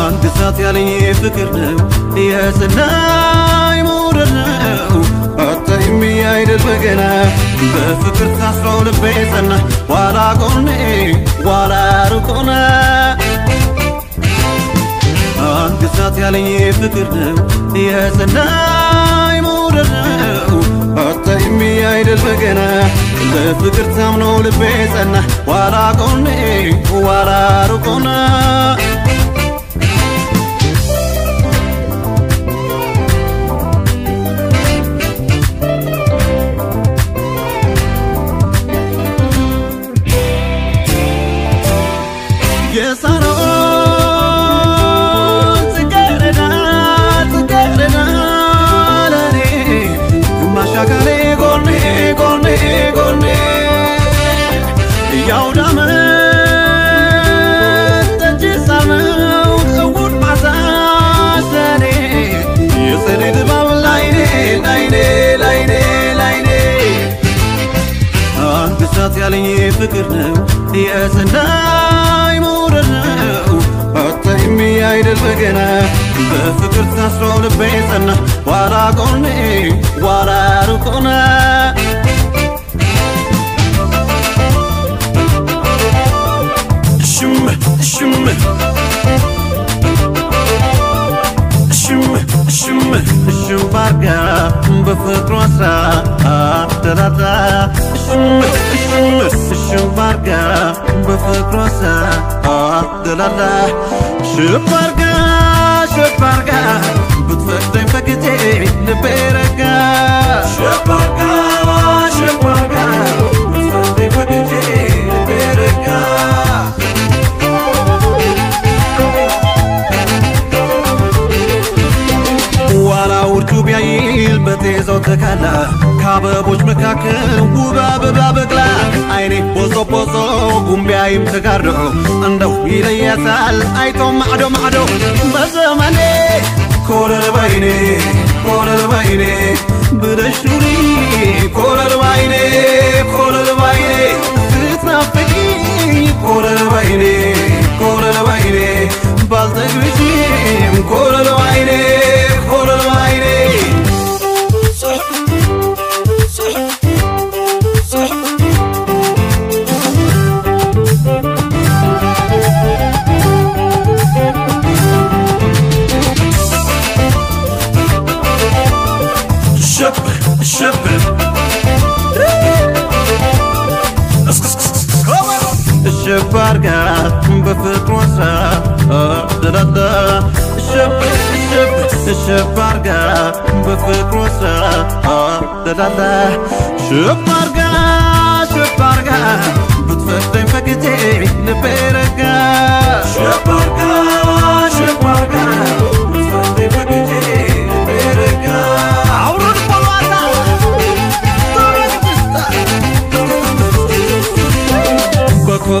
አንድ ሰዓት ያለኝ ፍቅር ነው የጽናይ መውደድ ነው። አታይም አይደል በገና በፍቅር ታስሮ ልቤ ጸና ዋላ ጎኔ ሰዓት ያለኝ ፍቅር ነው የጽናይ መውደድ ነው። አታይም አይደል በገና በፍቅር ታምኖ ልቤ ጸና። ዋላ ጎኔ ዋላ ርቆነ የአውደ ዓመት ጠጅ እሑድ ማታ ለኔ የጸደይ ድባብ ላይኔ ላይኔ ላይኔ ላይኔ። አንድ ሰዓት ያለኝ ፍቅር ነው የሰናይ መውደድ ነው። አታይም አይደል በገና በፍቅር ታስሮ ልቤ ጸና ዋላ ጎኔ ዋላ ርቆነ ሽም ሽም ባርጋ በፍቅሯ ስራ ባርጋ ብትፈቅደኝ በጊዜ ከአበቦች መካከል ውብ አበባ በቅላ አይኔ ቦዞ ቦዞ ጉንቢያይም ተጋርዶ እንደው ይለያታል አይቶ ማዕዶ ማዕዶ። በዘመኔ ኮለል ባይኔ ኮለል ባይኔ ብለሽ ኑሪ ኮለል الشباب. الشبار قاعد بفت وسع دلدا آه، الشب الشبار قاعد بفت وسع دلدا آه، الشبار قاعد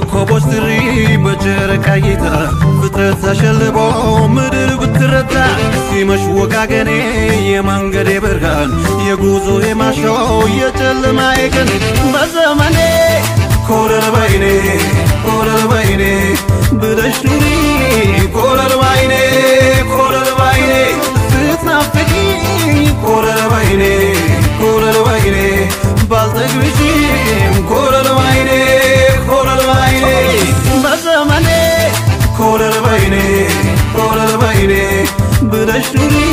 በኮከቦች ትሪ በጨረቃ እይታ ፍጥረት ተሸልቦ ምድር ብትረታ ሲመሽ ወጋገኔ የመንገዴ ብርሃን የጉዞ የማሻው የጨለማ ቀን። በዘመኔ ኮለል ባይኔ ኮለል ባይኔ ብለሽ ኑሪ ኮለል ባይኔ ኮለል ባይኔ ስትናፍቂኝ ኮለል ባይኔ ኮለል ባይኔ ባልጠግብሽም በዘመኔ